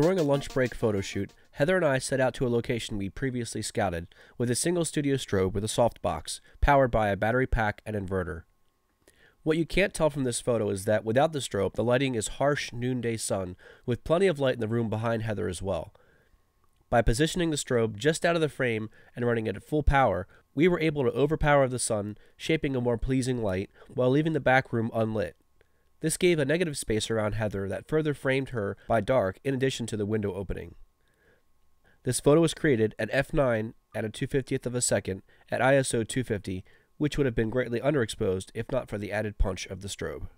During a lunch break photo shoot, Heather and I set out to a location we previously scouted with a single studio strobe with a softbox, powered by a battery pack and inverter. What you can't tell from this photo is that without the strobe, the lighting is harsh noonday sun with plenty of light in the room behind Heather as well. By positioning the strobe just out of the frame and running it at full power, we were able to overpower the sun, shaping a more pleasing light while leaving the back room unlit. This gave a negative space around Heather that further framed her by dark in addition to the window opening. This photo was created at f9 at a 250th of a second at ISO 250, which would have been greatly underexposed if not for the added punch of the strobe.